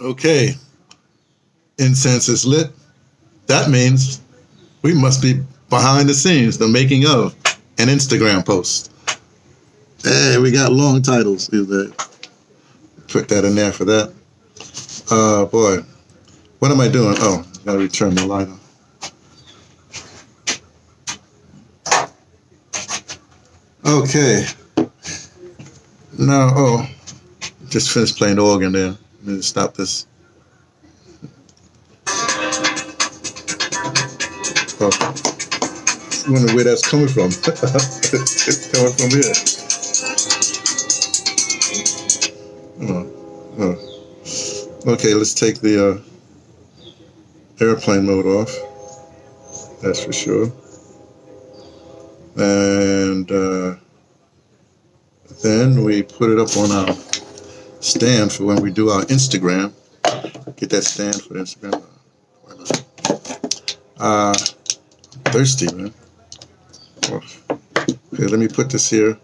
Okay. Incense is lit. That means we must be behind the scenes, the making of an Instagram post. Hey, we got long titles. Is that put that in there for that. Uh, boy. What am I doing? Oh, gotta return the lighter. Okay. Now, oh, just finished playing the organ there. Let me stop this. Oh, wonder where that's coming from. it's coming from here. Oh, oh. Okay, let's take the uh, airplane mode off. That's for sure. And uh, then we put it up on our stand for when we do our Instagram. Get that stand for Instagram. Uh, thirsty, man. Okay, let me put this here.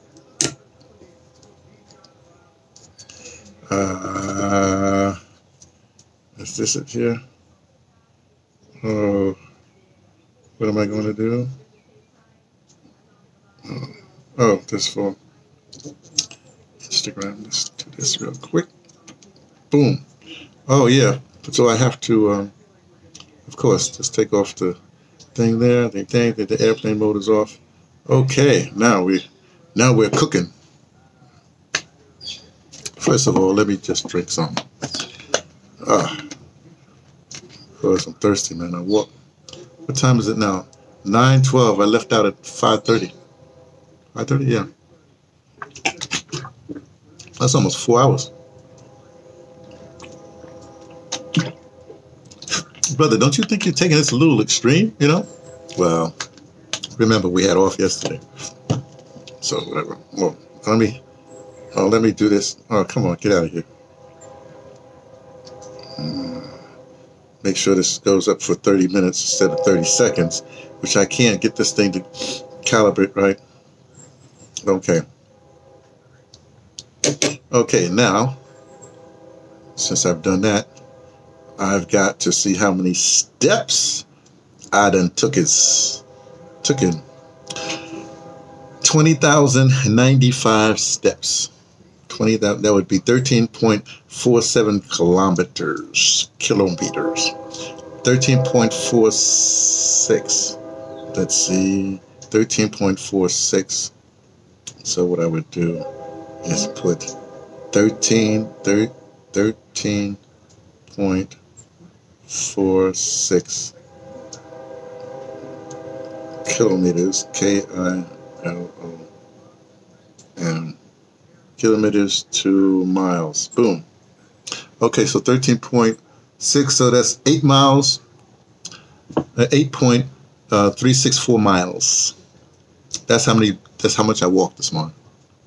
Uh, is this it here? Oh, what am I going to do? Oh, oh this for Instagram. Let's do this real quick. Boom. Oh, yeah. So I have to, um, of course, just take off the thing there. The thing that the airplane mode is off. Okay, now we, now we're cooking. First of all, let me just drink some. Ah, because I'm thirsty, man. I walk. What time is it now? 9:12. I left out at 5:30. 5:30, yeah. That's almost four hours. Brother, don't you think you're taking this a little extreme, you know? Well, remember we had off yesterday. So whatever. Well, let me oh let me do this. Oh come on, get out of here. Hmm. Make sure this goes up for 30 minutes instead of 30 seconds, which I can't get this thing to calibrate right. Okay. Okay, now, since I've done that, I've got to see how many steps I done took is took in. 20,095 steps. 20 that, that would be 13.47 kilometers kilometers. 13.46 let's see 13.46 so what I would do is put 13 13.46 kilometers K I L O M kilometers to miles. Boom. Okay, so 13.6, so that's 8 miles, uh, 8.364 uh, miles. That's how many, that's how much I walked this morning.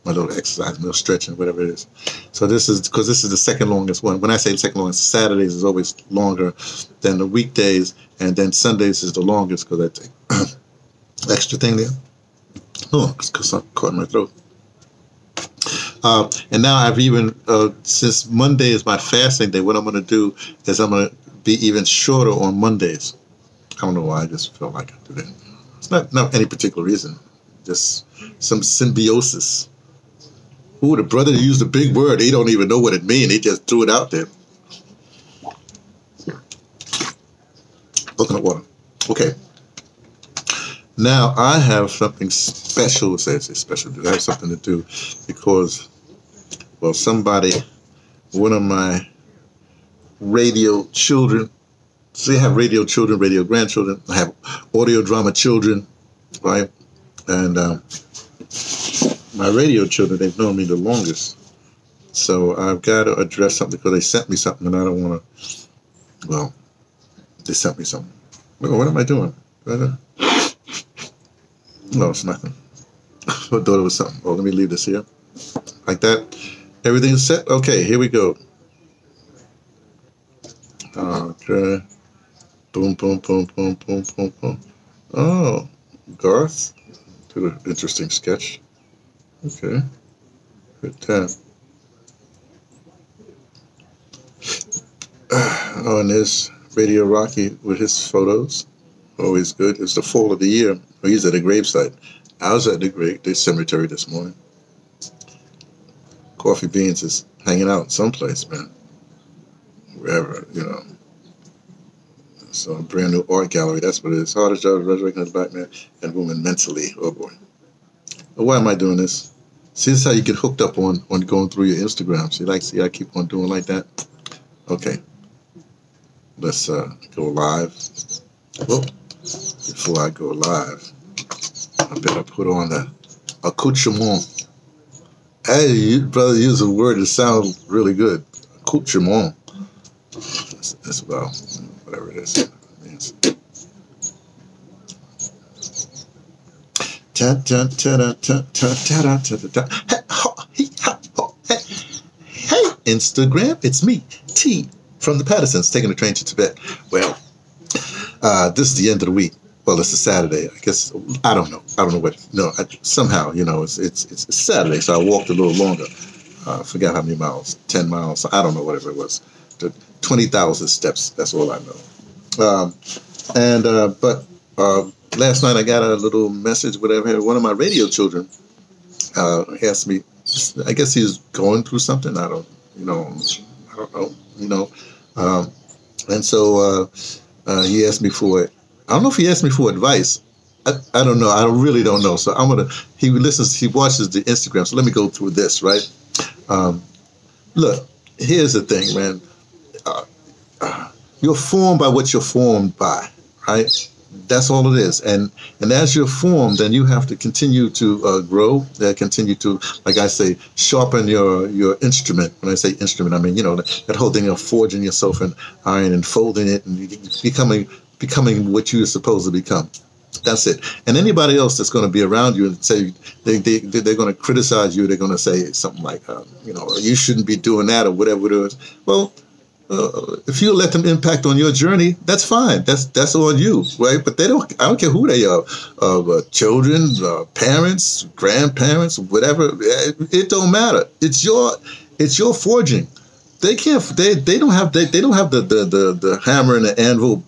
My little exercise, my little stretching, whatever it is. So this is, because this is the second longest one. When I say second longest, Saturdays is always longer than the weekdays, and then Sundays is the longest because I take extra thing there. Oh, because I'm caught my throat. Uh, and now I've even, uh, since Monday is my fasting day, what I'm going to do is I'm going to be even shorter on Mondays. I don't know why, I just felt like I do that. It's not, not any particular reason, just some symbiosis. Ooh, the brother used a big word. He don't even know what it means. He just threw it out there. Coconut water. Okay. Now I have something special. Say it's special. I have something to do because well, somebody, one of my radio children, so you have radio children, radio grandchildren, I have audio drama children, right? And um, my radio children, they've known me the longest. So I've got to address something because they sent me something and I don't want to, well, they sent me something. Well, what am I doing? Uh, no, it's nothing. I thought it was something. Oh, let me leave this here. Like that. Everything's set? Okay, here we go. Okay. Boom, boom, boom, boom, boom, boom, boom. Oh, Garth did an interesting sketch. Okay. Good tap. oh, and there's Radio Rocky with his photos. Always good. It's the fall of the year. Oh, he's at a gravesite. I was at the grave, the cemetery this morning. Coffee Beans is hanging out someplace, man. Wherever, you know. So a brand new art gallery. That's what it is. Hardest job resurrecting the black man and woman mentally. Oh boy. why am I doing this? See, how you get hooked up on on going through your Instagram. See, like, see, I keep on doing like that. Okay. Let's uh, go live. Well, before I go live, I better put on the accoutrement. Hey, you, brother, use a word that sounds really good. Accoutrement. That's, that's about whatever it is. Hey, Instagram, it's me, T from the Pattersons, taking the train to Tibet. Well, uh, this is the end of the week. Well, it's a Saturday. I guess I don't know. I don't know what. No, I, somehow you know it's, it's it's Saturday, so I walked a little longer. Uh, forgot how many miles. Ten miles. I don't know whatever it was. Twenty thousand steps. That's all I know. Um, and uh, but uh, last night I got a little message. Whatever. One of my radio children uh, asked me. I guess he's going through something. I don't. You know. I don't know. You know. Um, and so uh, uh, he asked me for, I don't know if he asked me for advice. I, I don't know. I really don't know. So I'm gonna. He listens. He watches the Instagram. So let me go through this. Right. Um, look. Here's the thing, man. Uh, uh you're formed by what you're formed by. Right that's all it is. And and as you're formed, then you have to continue to uh, grow. Uh, continue to, like I say, sharpen your your instrument. When I say instrument, I mean you know that, that whole thing of forging yourself in iron and folding it and becoming becoming what you're supposed to become. That's it. And anybody else that's going to be around you and say they, they, they're going to criticize you, they're going to say something like, um, you know, you shouldn't be doing that or whatever it is. Well, uh, if you let them impact on your journey, that's fine. That's that's on you, right? But they don't. I don't care who they are, uh, uh, children, uh, parents, grandparents, whatever. It, it, don't matter. It's your it's your forging. They can't. They, they don't have. They, they don't have the, the, the, the hammer and the anvil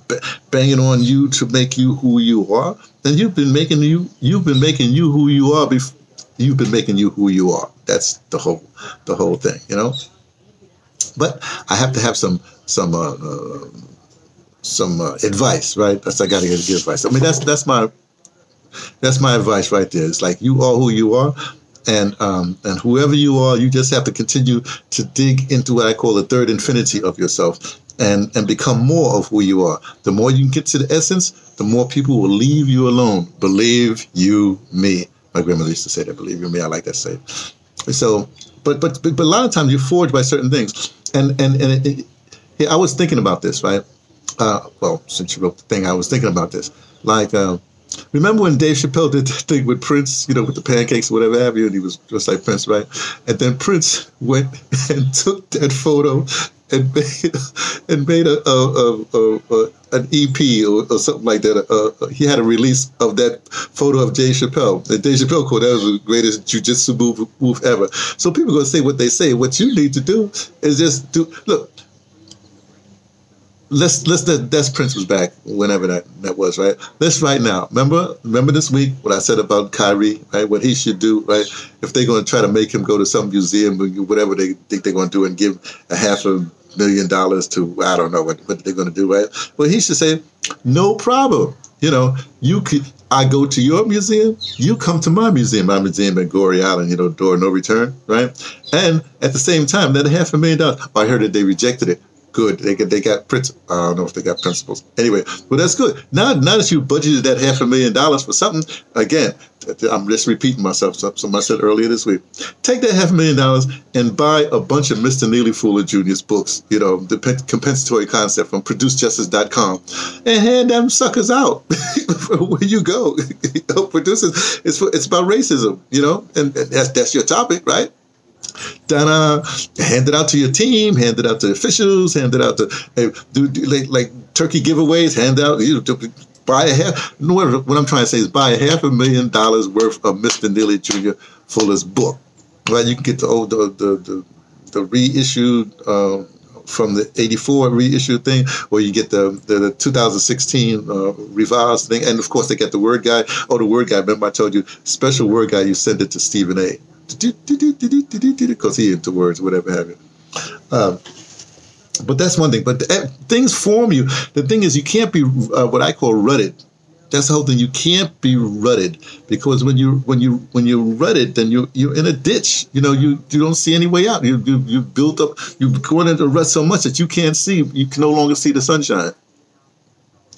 banging on you to make you who you are. And you've been making you. You've been making you who you are. Before, you've been making you who you are. That's the whole the whole thing. You know. But I have to have some some uh, uh, some uh, advice, right? That's I got to give advice. I mean, that's that's my that's my advice right there. It's like you are who you are, and um, and whoever you are, you just have to continue to dig into what I call the third infinity of yourself, and and become more of who you are. The more you can get to the essence, the more people will leave you alone. Believe you me. My grandmother used to say that. Believe you me. I like that say. So, but but but a lot of times you're forged by certain things and and and it, it, I was thinking about this, right? Uh, well, since you wrote the thing, I was thinking about this. Like, uh, remember when Dave Chappelle did that thing with Prince, you know, with the pancakes or whatever have you, and he was just like Prince, right? And then Prince went and took that photo and made and made a, a, a, a an EP or, or, something like that. Uh, he had a release of that photo of Jay Chappelle. And Dave Chappelle quote that was the greatest jujitsu move, move ever. So people are gonna say what they say. What you need to do is just do look. Let's let's that that's Prince was back whenever that that was right. Let's right now. Remember remember this week what I said about Kyrie right? What he should do right? If they're going to try to make him go to some museum whatever they think they're going to do and give a half a million dollars to I don't know what, what they're going to do, right? But he should say, no problem. You know, you could. I go to your museum, you come to my museum, my museum at Gorée Island, you know, door no return, right? And at the same time, that half a million dollars. I heard that they rejected it good. They got they got prince. I don't know if they got principles. Anyway, well that's good. Now now that you budgeted that half a million dollars for something, again, I'm just repeating myself. Something I said earlier this week. Take that half a million dollars and buy a bunch of Mr. Neely Fuller Jr.'s books. You know, the compensatory concept from ProduceJustice.com, and hand them suckers out where you go. Producers, it's for, it's about racism. You know, and that's that's your topic, right? Da hand it out to your team, hand it out to officials, hand it out to hey, do, do like, like, turkey giveaways, hand out you know, buy a half. What, I'm trying to say is buy a half a million dollars worth of Mr. Neely Jr. Fuller's book. Right, you can get the old the the, the, the reissued uh, from the '84 reissue thing, or you get the the, the 2016 uh, revised thing, and of course they get the word Guy. Oh, the word Guy, Remember I told you special word Guy, You send it to Stephen A. Because he into words, whatever have you. Um, but that's one thing. But the, things form you. The thing is, you can't be uh, what I call rutted. That's the whole thing. You can't be rutted because when you when you when you're rutted, then you you're in a ditch. You know, you you don't see any way out. You you you built up. You go into rut so much that you can't see. You can no longer see the sunshine.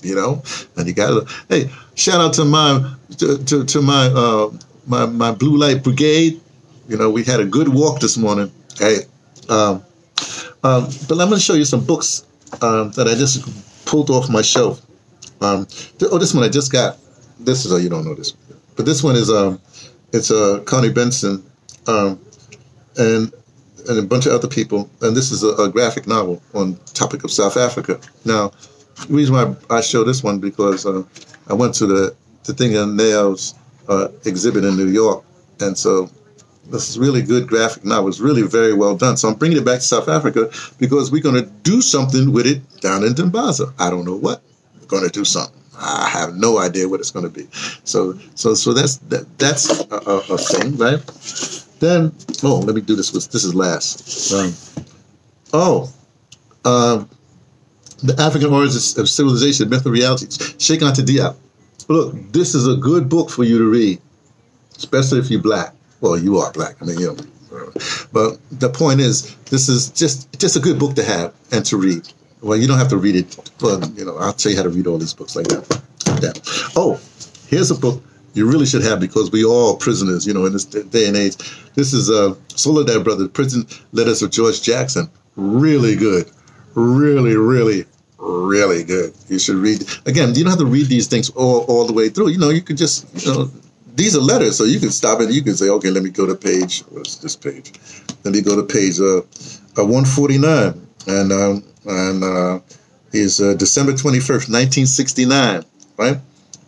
You know, and you got to. Hey, shout out to my to to, to my uh, my my blue light brigade. You know, we had a good walk this morning. Hey, um, um, but I'm going to show you some books um, that I just pulled off my shelf. Um, th- oh, this one I just got. This is, uh, you don't know this, but this one is, um, it's uh, Connie Benson um, and and a bunch of other people. And this is a, a, graphic novel on topic of South Africa. Now, the reason why I show this one because uh, I went to the the thing in Nail's uh, exhibit in New York, and so this is really good graphic novel. It's really very well done. So I'm bringing it back to South Africa because we're going to do something with it down in Dimbaza. I don't know what. We're going to do something. I have no idea what it's going to be. So so so that's that, that's a, a, a thing, right? Then oh, let me do this. With, this is last. Um, oh, um, the African origins of civilization, myth and reality. Cheikh Anta Diop. Look, this is a good book for you to read, especially if you're black. Well, you are black. I mean, you know. But the point is, this is just just a good book to have and to read. Well, you don't have to read it, but you know, I'll tell you how to read all these books like that. Yeah. Oh, here's a book you really should have because we all prisoners, you know, in this day and age. This is uh, Soledad Brother, Prison Letters of George Jackson. Really good. Really, really, really good. You should read. Again, you don't have to read these things all, all the way through. You know, you could just, you know, these are letters, so you can stop it. You can say, okay, let me go to page. What's this page? Let me go to page uh, uh 149, and um, and uh, is uh, December 21st, 1969, right?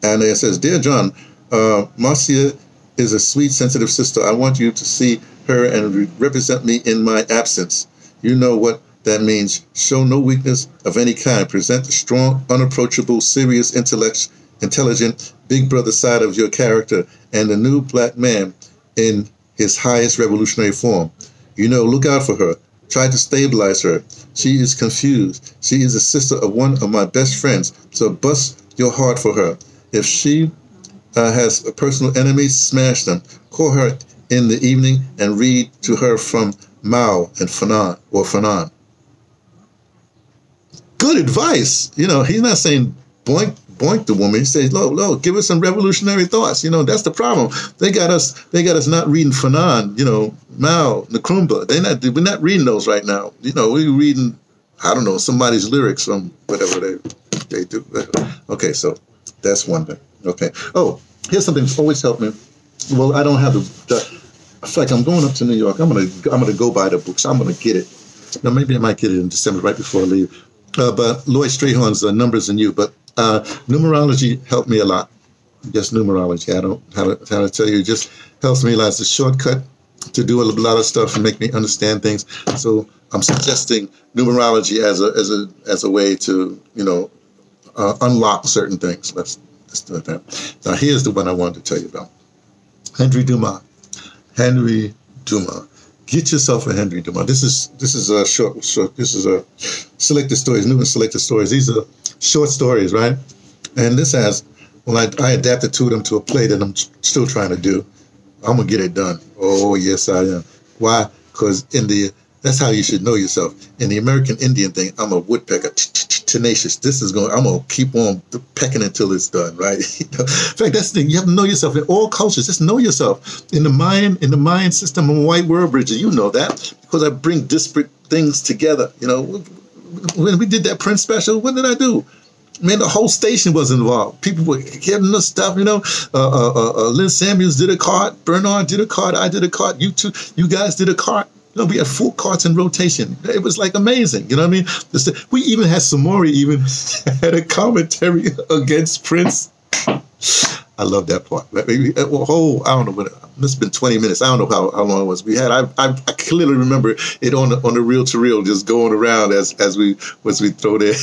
And it says, dear John, uh, Marcia is a sweet, sensitive sister. I want you to see her and re- represent me in my absence. You know what that means. Show no weakness of any kind. Present the strong, unapproachable, serious intellect, intelligent, big brother side of your character and the new black man in his highest revolutionary form. You know, look out for her. Try to stabilize her. She is confused. She is the sister of one of my best friends, so bust your heart for her. If she uh, has a personal enemy, smash them. Call her in the evening and read to her from Mao and Fanon or Fanon. Good advice. You know, he's not saying boink boink the woman. He says, "Look, look, give us some revolutionary thoughts." You know, that's the problem. They got us. They got us not reading Fanon. You know, Mao, Nkrumah. They not. We're not reading those right now. You know, we're reading. I don't know somebody's lyrics from whatever they they do. Okay, so that's one thing. Okay. Oh, here's something that's always helped me. Well, I don't have the. the I feel like I'm going up to New York. I'm gonna I'm gonna go buy the books. I'm gonna get it. Now maybe I might get it in December, right before I leave. Uh, but Lloyd Strayhorn's uh, Numbers and You. But uh, numerology helped me a lot. Just numerology. I don't how to, how to tell you. It just helps me a lot. It's a shortcut to do a lot of stuff and make me understand things. So I'm suggesting numerology as a as a as a way to you know uh, unlock certain things. Let's let's do that. Now here's the one I wanted to tell you about. Henry Dumas. Henry Dumas. Get yourself a Henry Dumas. This is this is a short short. This is a selected stories, new and selected stories. These are short stories, right? And this has, well, I, I adapted to them to a play that I'm still trying to do. I'm gonna get it done. Oh yes, I am. Why? Because in the that's how you should know yourself. In the American Indian thing, I'm a woodpecker, tenacious. This is going. I'm gonna keep on pecking until it's done, right? in fact, that's the thing. You have to know yourself in all cultures. Just know yourself. In the Mayan, in the Mayan system, a white world bridge. You know that because I bring disparate things together. You know, when we did that print special, what did I do? Man, the whole station was involved. People were getting the stuff, you know. Uh, uh, uh, uh, Lynn Samuels did a cart, Bernard did a cart, I did a cart, you two, you guys did a cart. We had full carts in rotation. It was like amazing. You know what I mean? We even had Samori even had a commentary against Prince. I love that part. Whole, I don't know what, it's been 20 minutes. I don't know how, how long it was we had. I, I, I clearly remember it on the, on the reel to reel, just going around as, as we, as we throw there.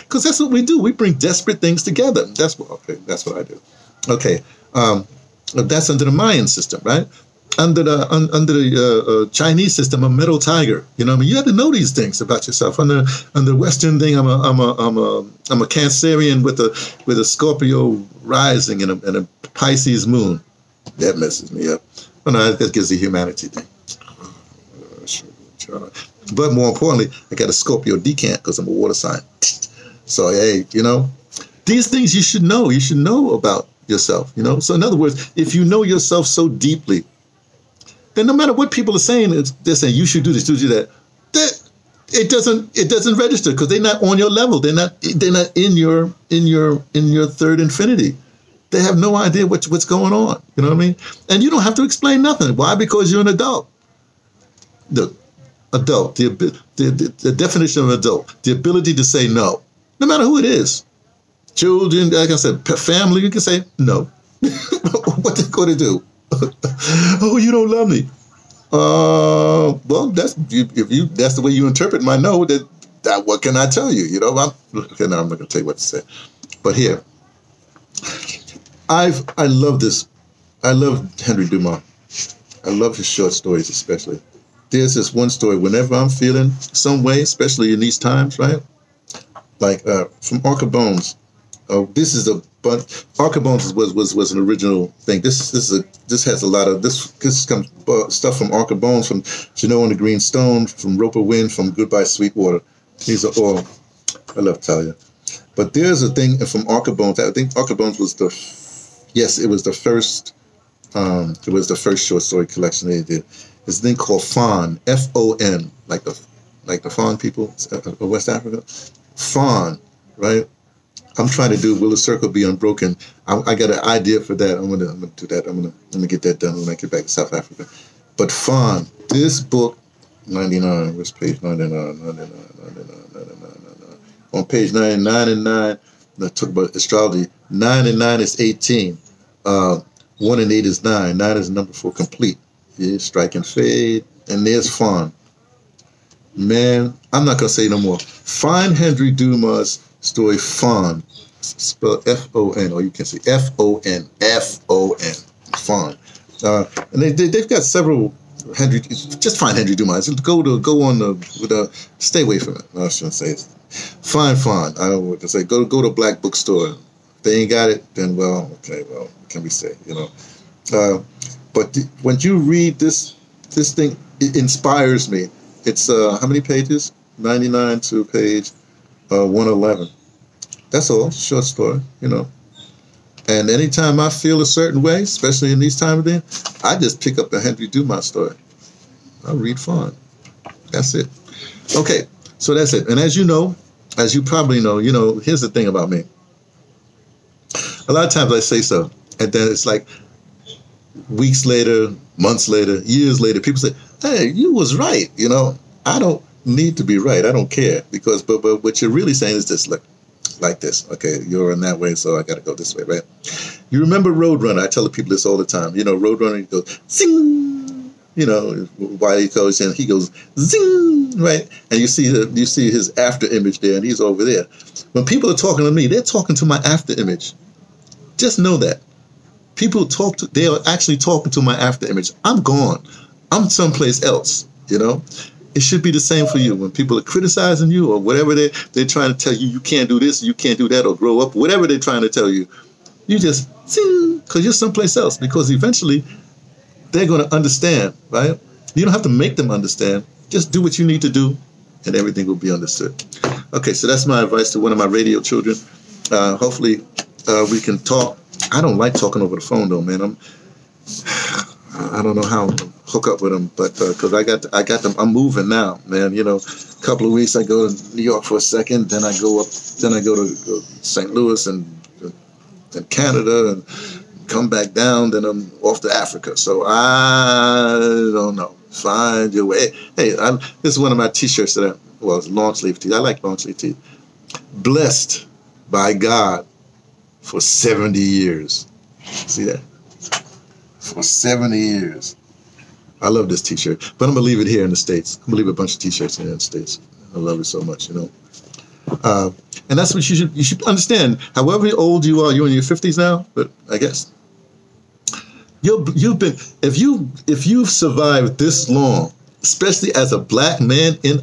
Because that's what we do. We bring desperate things together. That's what, okay, that's what I do. Okay. Um, that's under the Mayan system, right? Under the un, under the uh, uh, Chinese system, a metal tiger. You know, I mean, you have to know these things about yourself. Under under Western thing, I'm a I'm a I'm a I'm a Cancerian with a with a Scorpio rising and a, and a Pisces moon. That messes me up. But no, that gives the humanity thing. But more importantly, I got a Scorpio decant because I'm a water sign. So hey, you know, these things you should know. You should know about yourself. You know. So in other words, if you know yourself so deeply then no matter what people are saying, they're saying you should do this, do that. That it doesn't it doesn't register because they're not on your level. They're not they're not in your in your in your third infinity. They have no idea what's what's going on. You know what I mean? And you don't have to explain nothing. Why? Because you're an adult. The adult, the, the, the, the definition of adult, the ability to say no, no matter who it is. Children, like I said, family, you can say no. what they going to do? Oh, you don't love me. Uh, well, that's if you that's the way you interpret my no. That that what can I tell you? You know, I'm okay. Now I'm not gonna tell you what to say. But here, I've I love this. I love Henry Dumas. I love his short stories, especially. There's this one story. Whenever I'm feeling some way, especially in these times, right? Like uh, from of Bones. Oh, this is a but of Bones was was was an original thing. This this is a this has a lot of this this comes uh, stuff from of Bones, from Jonoah and the Green Stone, from Rope of Wind, from Goodbye Sweetwater. These are all I love Talia. But there's a thing from of Bones. I think of Bones was the yes, it was the first. Um, it was the first short story collection they did. It's thing called Fon, F O N, like the like the Fon people of West Africa. Fon, right? I'm trying to do Will the Circle Be Unbroken. I, I got an idea for that. I'm gonna, I'm gonna do that. I'm gonna I'm gonna get that done when I get back to South Africa. But Fon, this book, 99, where's page 99, 99, 99, 99, 99. On page 99 and 9, I talk about astrology. 9 and 9 is 18. Uh, 1 and 8 is 9. 9 is number for complete. Yeah, strike and fade. And there's Fon. Man, I'm not going to say no more. Find Henry Dumas story Fon, spell F O N, or you can say F O N, F O N, Fon. Uh, and they, they, have got several Henry. Just find Henry Dumas. Go to go on the with a stay away from it. I was shouldn't say it. Find Fon. I don't want to say go go to black bookstore. If they ain't got it, then well, okay, well, can we say? You know. Uh, but the, when you read this this thing, it inspires me. It's uh, how many pages? Ninety nine to page uh, 111. That's all, short story, you know. And anytime I feel a certain way, especially in these times of day, I just pick up a Henry Dumas story. I read Fon. That's it. Okay, so that's it. And as you know, as you probably know, you know, here's the thing about me. A lot of times I say so, and then it's like weeks later, months later, years later, people say, "Hey, you was right." You know, I don't need to be right. I don't care because, but but what you're really saying is this: look, like this. Okay, you're in that way, so I got to go this way, right? You remember Roadrunner? I tell the people this all the time. You know, Roadrunner he goes zing. You know, he goes in, he goes zing, right? And you see the, you see his after image there, and he's over there. When people are talking to me, they're talking to my after image. Just know that people talk to they are actually talking to my after image. I'm gone. I'm someplace else. You know, it should be the same for you. When people are criticizing you or whatever they, they're trying to tell you, you can't do this, you can't do that, or grow up, whatever they're trying to tell you, you just because you're someplace else. Because eventually they're going to understand, right? You don't have to make them understand. Just do what you need to do and everything will be understood. Okay, so that's my advice to one of my radio children. Uh, hopefully uh, we can talk. I don't like talking over the phone though, man. I'm I don't know how to hook up with them, but because uh, I got I got them, I'm moving now, man. You know, a couple of weeks I go to New York for a second, then I go up, then I go to St. Louis and then Canada and come back down, then I'm off to Africa. So I don't know. Find your way. Hey, I, this is one of my T-shirts that I well, it's long sleeve tee. I like long sleeve tee. Blessed by God for 70 years. See that? For 70 years. I love this T-shirt, but I'm gonna leave it here in the states. I'm gonna leave a bunch of T-shirts in the states. I love it so much, you know. Uh, and that's what you should you should understand. However old you are, you're in your 50s now, but I guess you you've been if you if you've survived this long, especially as a black man in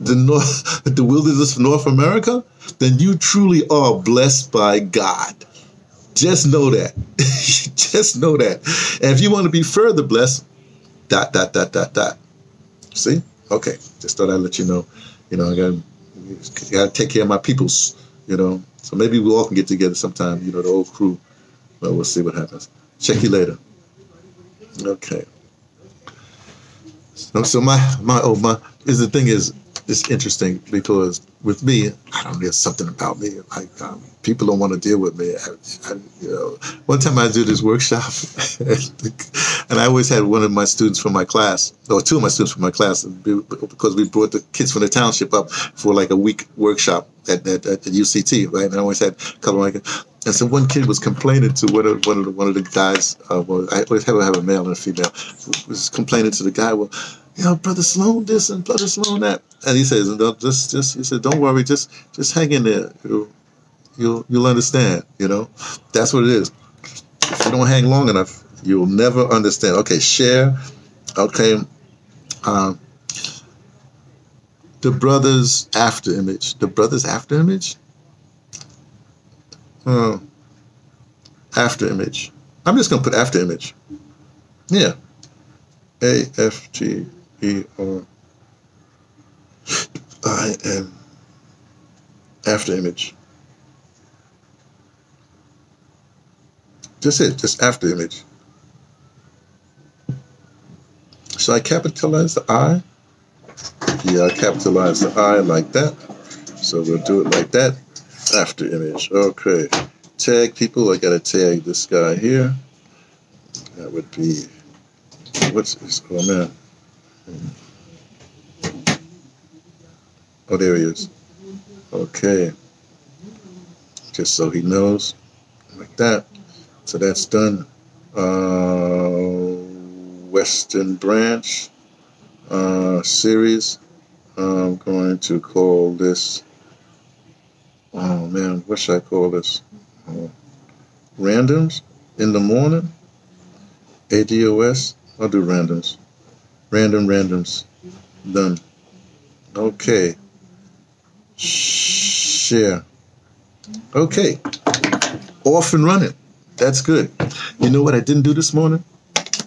the north the wilderness of North America, then you truly are blessed by God. Just know that. Just know that. And if you want to be further blessed, dot dot dot dot dot. See? Okay. Just thought I'd let you know. You know, I got to take care of my peoples. You know, so maybe we all can get together sometime. You know, the old crew. But we'll see what happens. Check you later. Okay. So, so my my oh my is the thing is it's interesting because with me, I don't know, something about me. Like um, people don't want to deal with me. I, I, you know, one time I did this workshop, and I always had one of my students from my class, or two of my students from my class, because we brought the kids from the township up for like a week workshop at, at, at UCT, right? And I always had a couple color like and so one kid was complaining to one of one of the, one of the guys. Uh, well, I always have, have a male and a female. Was complaining to the guy. Well, you know, brother Sloan this and brother Sloan that. And he says, don't, just, just, he said, don't worry, just, just hang in there. You'll, you'll, you'll understand. You know, that's what it is. If you don't hang long enough, you'll never understand. Okay, share. Okay, um, the brothers after image. The brothers after image. Uh, after image. I'm just gonna put after image. Yeah. A F T E R I am after image. Just it, just after image. So I capitalize the I. Yeah, I capitalize the I like that. So we'll do it like that. After image. Okay. Tag people. I gotta tag this guy here. That would be what's this? Oh man. Oh, there he is. Okay. Just so he knows, like that. So that's done. Uh, Western Branch uh, series. I'm going to call this. Oh man, what should I call this? Uh, randoms in the morning. ADOS. I'll do randoms. Random randoms. Done. Okay. Share. Okay. Off and running. That's good. You know what I didn't do this morning?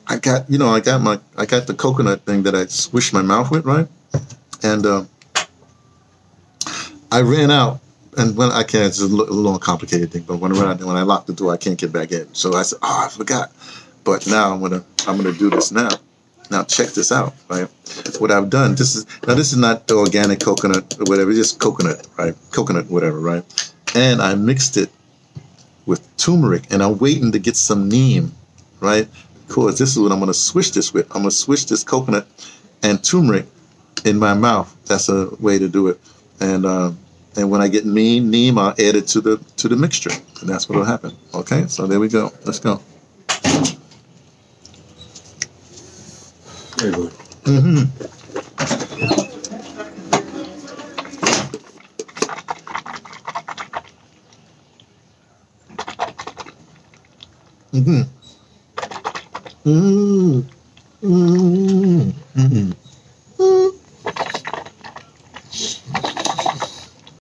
I got, you know, I got my, I got the coconut thing that I swished my mouth with, right? And uh, I ran out, and when I can't, it's a little complicated thing, but when I when I locked the door, I can't get back in. So I said, oh, I forgot. But now I'm gonna, I'm gonna do this now. Now check this out, right? What I've done, this is now this is not organic coconut or whatever, just coconut, right? Coconut, whatever, right? And I mixed it with turmeric, and I'm waiting to get some neem, right? Because this is what I'm gonna switch this with. I'm gonna switch this coconut and turmeric in my mouth. That's a way to do it. And uh, and when I get neem, neem, I'll add it to the to the mixture, and that's what'll happen. Okay, so there we go. Let's go. Very good. Mm-hmm. Mm-hmm. Mm-hmm. Mm-hmm.